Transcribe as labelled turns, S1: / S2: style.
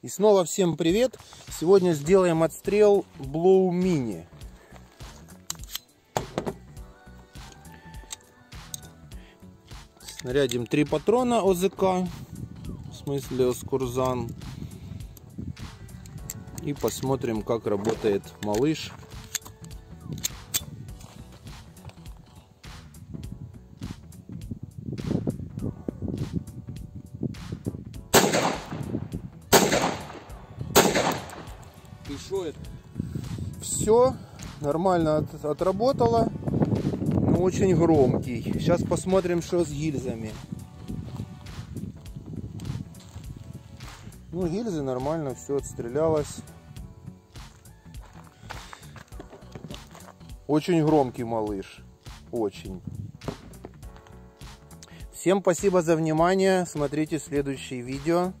S1: И снова всем привет! Сегодня сделаем отстрел Blow Mini. Снарядим три патрона ОЗК, в смысле Оскурзан. И посмотрим, как работает малыш.
S2: Что это?
S1: Все нормально от, отработало, но очень громкий. Сейчас посмотрим, что с гильзами. Ну, гильзы нормально, все отстрелялось. Очень громкий малыш. Очень. Всем спасибо за внимание. Смотрите следующие видео.